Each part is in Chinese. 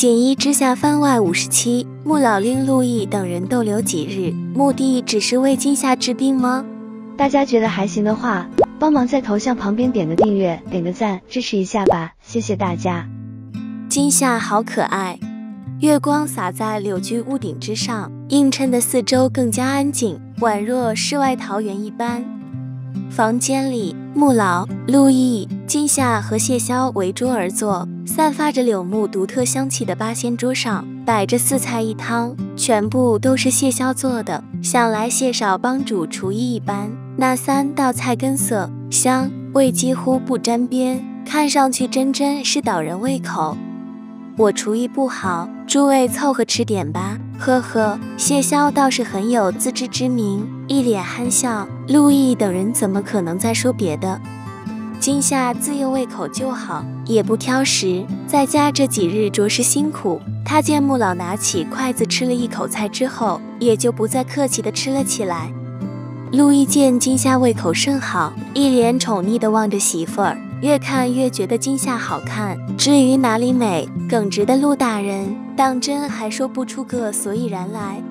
锦衣之下番外五十七，穆老令陆毅等人逗留几日，目的只是为今夏治病吗？大家觉得还行的话，帮忙在头像旁边点个订阅，点个赞，支持一下吧，谢谢大家。今夏好可爱，月光洒在柳居屋顶之上，映衬的四周更加安静，宛若世外桃源一般。房间里，穆老、陆毅、金夏和谢霄围桌而坐，散发着柳木独特香气的八仙桌上摆着四菜一汤，全部都是谢霄做的。想来谢少帮主厨艺一般，那三道菜根色香味几乎不沾边，看上去真真是倒人胃口。我厨艺不好，诸位凑合吃点吧。呵呵，谢霄倒是很有自知之明，一脸憨笑。陆毅等人怎么可能再说别的？今夏自幼胃口就好，也不挑食，在家这几日着实辛苦。他见穆老拿起筷子吃了一口菜之后，也就不再客气的吃了起来。陆毅见今夏胃口甚好，一脸宠溺的望着媳妇儿。越看越觉得今夏好看，至于哪里美，耿直的陆大人当真还说不出个所以然来。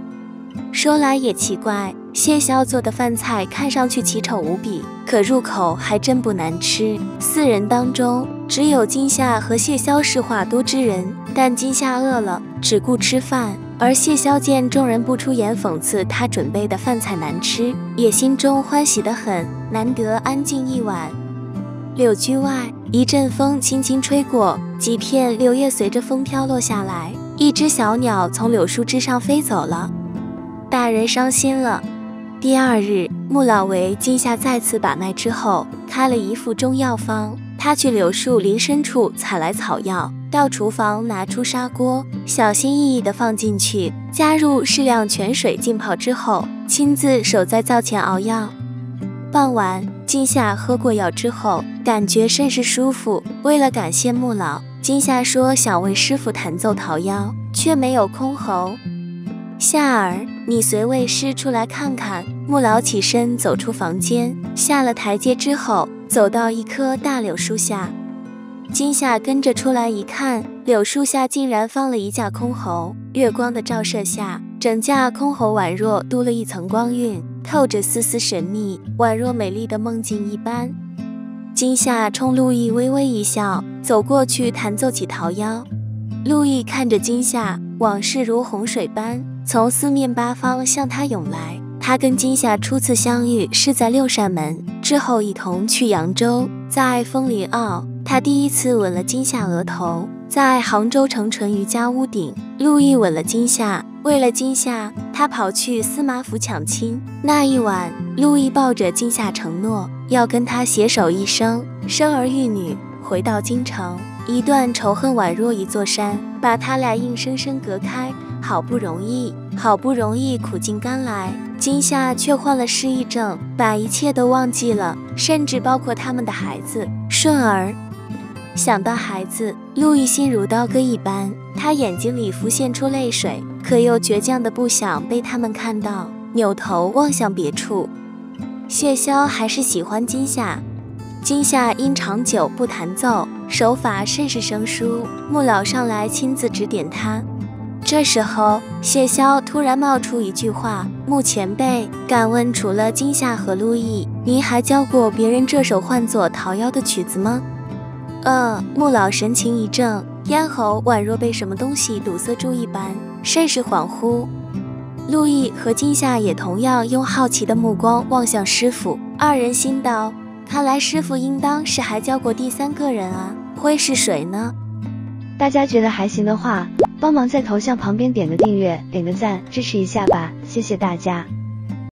说来也奇怪，谢霄做的饭菜看上去奇丑无比，可入口还真不难吃。四人当中，只有今夏和谢霄是话多之人，但今夏饿了，只顾吃饭；而谢霄见众人不出言讽刺他准备的饭菜难吃，也心中欢喜得很，难得安静一晚。柳居外，一阵风轻轻吹过，几片柳叶随着风飘落下来。一只小鸟从柳树枝上飞走了，大人伤心了。第二日，穆老为今夏再次把脉之后，开了一副中药方。他去柳树林深处采来草药，到厨房拿出砂锅，小心翼翼地放进去，加入适量泉水浸泡之后，亲自守在灶前熬药。傍晚，今夏喝过药之后，感觉甚是舒服。为了感谢穆老，今夏说想为师傅弹奏桃夭，却没有箜篌。夏儿，你随为师出来看看。穆老起身走出房间，下了台阶之后，走到一棵大柳树下。今夏跟着出来一看，柳树下竟然放了一架箜篌。月光的照射下，整架箜篌宛若镀了一层光晕。透着丝丝神秘，宛若美丽的梦境一般。今夏冲陆毅微微一笑，走过去弹奏起桃夭。陆毅看着今夏，往事如洪水般从四面八方向他涌来。他跟今夏初次相遇是在六扇门，之后一同去扬州，在枫林坳，他第一次吻了今夏额头。在杭州城淳于家屋顶，陆毅吻了今夏。为了今夏，他跑去司马府抢亲。那一晚，陆毅抱着今夏承诺，要跟他携手一生，生儿育女。回到京城，一段仇恨宛若一座山，把他俩硬生生隔开。好不容易，好不容易苦尽甘来，今夏却患了失忆症，把一切都忘记了，甚至包括他们的孩子顺儿。想到孩子，陆毅心如刀割一般，他眼睛里浮现出泪水。可又倔强的不想被他们看到，扭头望向别处。谢霄还是喜欢今夏，今夏因长久不弹奏，手法甚是生疏。穆老上来亲自指点他。这时候，谢霄突然冒出一句话：“穆前辈，敢问除了今夏和陆毅，您还教过别人这首唤作《桃夭》的曲子吗？”呃，穆老神情一怔，咽喉宛若被什么东西堵塞住一般。甚是恍惚，陆毅和金夏也同样用好奇的目光望向师傅。二人心道：看来师傅应当是还教过第三个人啊，会是谁呢？大家觉得还行的话，帮忙在头像旁边点个订阅，点个赞，支持一下吧，谢谢大家。